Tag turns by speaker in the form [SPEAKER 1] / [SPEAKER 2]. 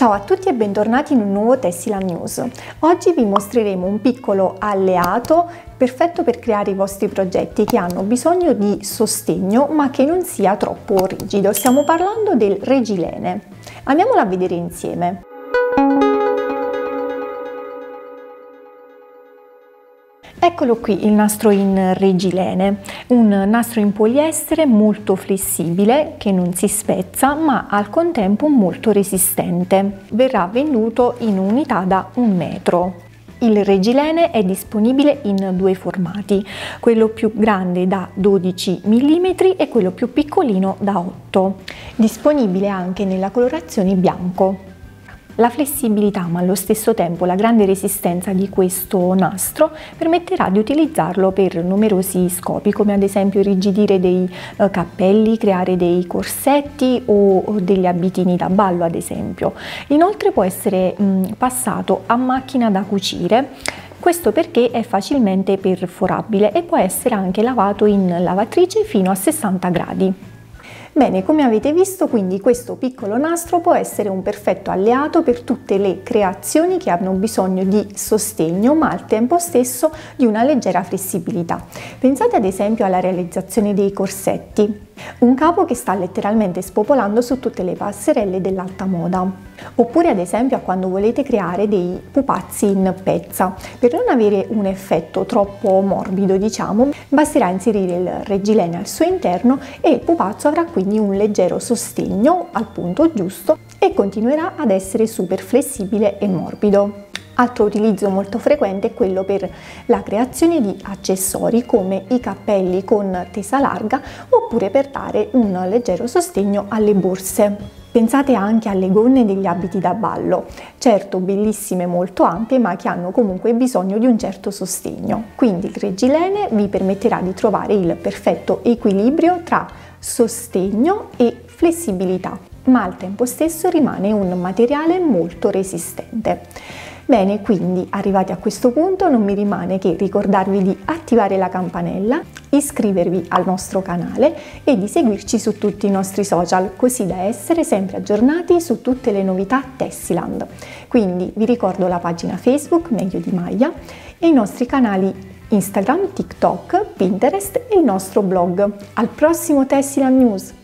[SPEAKER 1] Ciao a tutti e bentornati in un nuovo Tessiland News. Oggi vi mostreremo un piccolo alleato perfetto per creare i vostri progetti che hanno bisogno di sostegno ma che non sia troppo rigido. Stiamo parlando del regilene. Andiamolo a vedere insieme. Eccolo qui il nastro in regilene, un nastro in poliestere molto flessibile che non si spezza ma al contempo molto resistente. Verrà venduto in unità da un metro. Il regilene è disponibile in due formati, quello più grande da 12 mm e quello più piccolino da 8. Disponibile anche nella colorazione bianco. La flessibilità ma allo stesso tempo la grande resistenza di questo nastro permetterà di utilizzarlo per numerosi scopi come ad esempio irrigidire dei eh, cappelli, creare dei corsetti o, degli abitini da ballo ad esempio. Inoltre può essere passato a macchina da cucire questo perché è facilmente perforabile e può essere anche lavato in lavatrice fino a 60 gradi. Bene, come avete visto quindi questo piccolo nastro può essere un perfetto alleato per tutte le creazioni che hanno bisogno di sostegno ma al tempo stesso di una leggera flessibilità. Pensate ad esempio alla realizzazione dei corsetti, un capo che sta letteralmente spopolando su tutte le passerelle dell'alta moda. Oppure ad esempio a quando volete creare dei pupazzi in pezza. Per non avere un effetto troppo morbido diciamo, basterà inserire il reggilene al suo interno e il pupazzo avrà quindi un leggero sostegno al punto giusto e continuerà ad essere super flessibile e morbido. Altro utilizzo molto frequente è quello per la creazione di accessori come i cappelli con tesa larga oppure per dare un leggero sostegno alle borse. Pensate anche alle gonne degli abiti da ballo, certo bellissime molto ampie ma che hanno comunque bisogno di un certo sostegno. Quindi il regilene vi permetterà di trovare il perfetto equilibrio tra sostegno e flessibilità, ma al tempo stesso rimane un materiale molto resistente. Bene, quindi arrivati a questo punto non mi rimane che ricordarvi di attivare la campanella, iscrivervi al nostro canale e di seguirci su tutti i nostri social, così da essere sempre aggiornati su tutte le novità Tessiland. Quindi vi ricordo la pagina Facebook Meglio di Maglia e i nostri canali Instagram, TikTok, Pinterest e il nostro blog. Al prossimo Tessiland News!